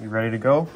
You ready to go?